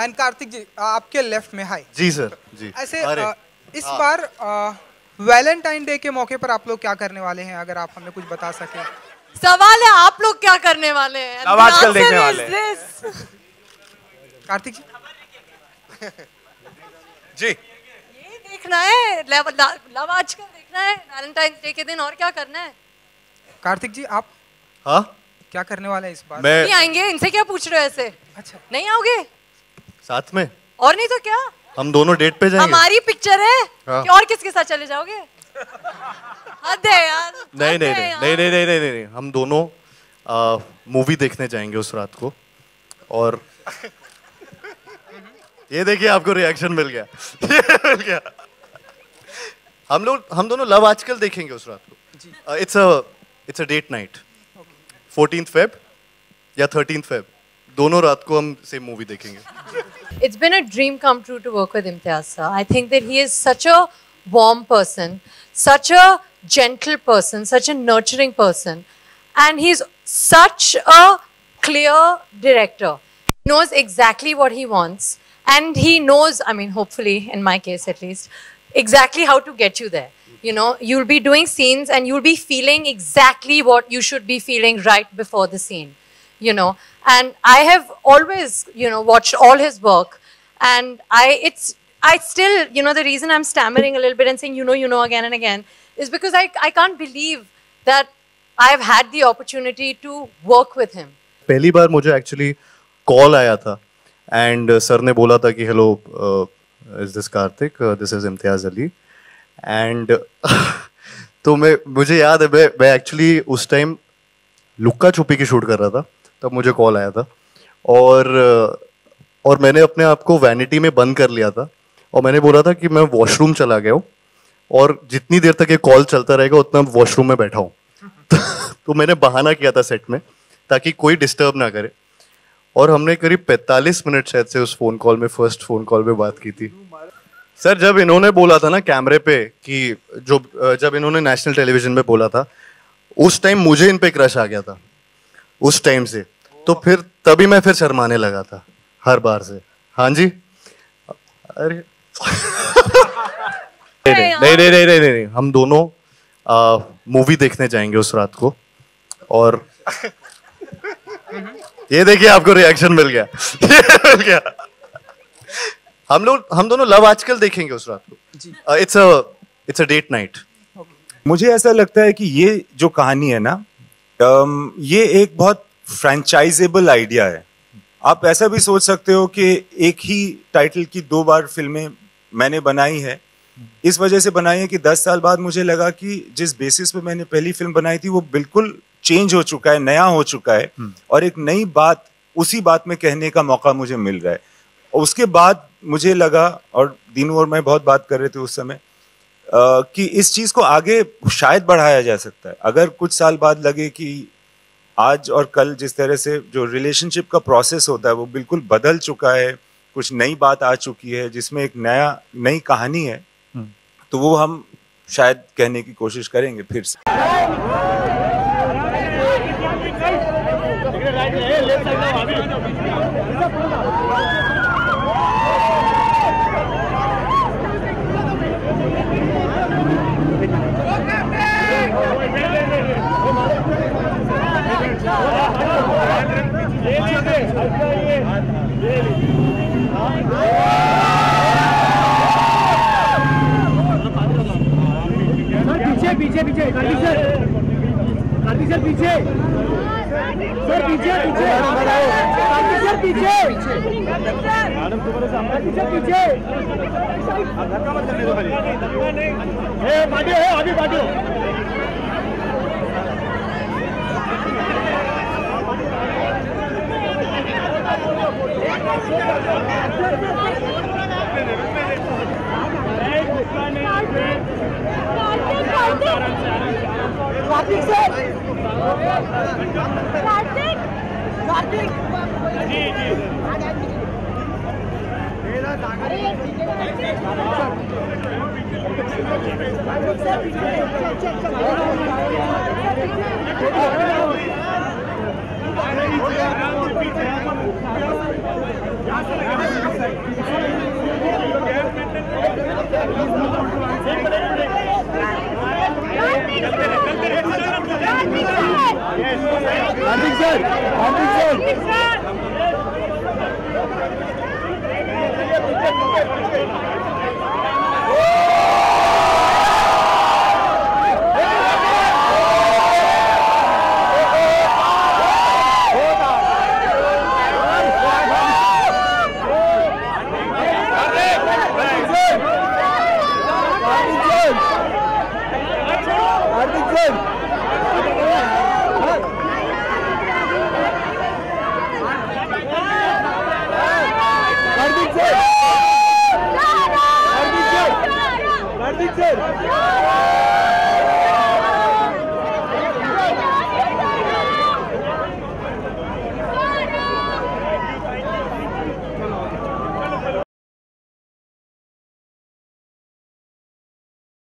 And Kartik जी आपके left में हाय जी sir जी. ऐसे अरे अ, इस बार वैलेंटाइन डे के मौके पर आप लोग क्या करने वाले हैं अगर आप हमें कुछ बता सकें? सवाल है आप लोग क्या करने वाले हैं? अब आजकल देखने वाले कार्तिक जी? जी. ये देखना है लव लव आजकल देखना है वैलेंटाइन डे के दिन और क्या करना है? कार्तिक जी आप हाँ? क्या करने वाले हैं इस बार? मैं नहीं आएँगे इनसे क्या पूछ रहे हो ऐसे? अच्छा। नहीं आओगे? साथ में। और नहीं तो क्या? हम दोनों डेट पे जाएँगे। हमारी पिक्चर है। हाँ। कि और किसके साथ चले जाओगे? हद है यार। नहीं नहीं नहीं नहीं नहीं नहीं नहीं नहीं। हम दोनों मूवी देखने जाएँगे उस रात को। और ये देखिए आपको रिएक्शन मिल गया। मिल गया। हम लोग हम दोनों लव आजकल देखेंगे उस रात को। It's a it's a date night fourteen Feb या thirteen Feb दोनों रात को हम सेम मूवी देखेंगे It's been a dream come true to work with Imtiaz sir. I think that he is such a warm person, such a gentle person, such a nurturing person, and he's such a clear director. He knows exactly what he wants, and he knows, I mean, hopefully, in my case at least, exactly how to get you there. You know, you'll be doing scenes and you'll be feeling exactly what you should be feeling right before the scene You know and i have always you know watched all his work and i it's i still you know the reason i'm stammering a little bit and saying you know you know again and again is because i i can't believe that i have had the opportunity to work with him पहली बार मुझे actually call आया था and sir ने बोला था कि hello is this Kartik this is Imtiaz Ali and तो मैं मुझे याद है मैं मैं एक्चुअली उस टाइम लुक्का छुपी की शूट कर रहा था तब मुझे कॉल आया था। और और मैंने अपने आप को वैनिटी में बंद कर लिया था। और मैंने बोला था कि मैं वॉशरूम चला गया हूँ। और जितनी देर तक ये कॉल चलता रहेगा, उतना वॉशरूम में बैठा हूँ। तो मैंने बहाना किया था सेट में, ताकि कोई डिस्टर्ब ना करे। और हमने करीब 45 मिनट शायद से उस फ़ोन कॉल में फ़र्स्ट फ़ोन कॉल में बात की थी। सर, जब इन्होंने बोला था ना कैमरे पे कि जो, जब इन्होंने नेशनल टेलीविज़न में बोला था, उस टाइम मुझे इन पे क्रश आ गया था। उस टाइम से। तो फिर तभी मैं फिर शर्माने लगा था हर बार से। हाँ जी? अरे। नहीं नहीं नहीं नहीं नहीं नहीं हम दोनों मूवी देखने जाएँगे उस रात को। और ये देखिए आपको रिएक्शन मिल गया। मिल गया। हम लोग हम दोनों लव आजकल देखेंगे उस रात को। It's a it's a date night मुझे ऐसा लगता है कि ये जो कहानी है ना ये एक बहुत फ्रेंचाइजेबल आइडिया है। आप ऐसा भी सोच सकते हो कि एक ही टाइटल की दो बार फ़िल्में मैंने बनाई है। इस वजह से बनाई है कि दस साल बाद मुझे लगा कि जिस बेसिस पे मैंने पहली फ़िल्म बनाई थी वो बिल्कुल चेंज हो चुका है नया हो चुका है। और एक नई बात उसी बात में कहने का मौका मुझे मिल रहा है। उसके बाद मुझे लगा और दीनू और मैं बहुत बात कर रहे थे उस समय कि इस चीज़ को आगे शायद बढ़ाया जा सकता है। अगर कुछ साल बाद लगे कि आज और कल जिस तरह से जो रिलेशनशिप का प्रोसेस होता है वो बिल्कुल बदल चुका है कुछ नई बात आ चुकी है जिसमें एक नया नई कहानी है तो वो हम शायद कहने की कोशिश करेंगे फिर से पीछे पीछे पीछे कार्तिक सर कार्तिक सर पीछे। सर पीछे पीछे। कार्तिक सर पीछे। मैडम तुम्हारे सामने कार्तिक पीछे। धक्का मत करने दो ए पाटियो है आगे पाटियो कार्तिक कार्तिक कार्तिक जी Antik sir, Antik sir. Antik sir.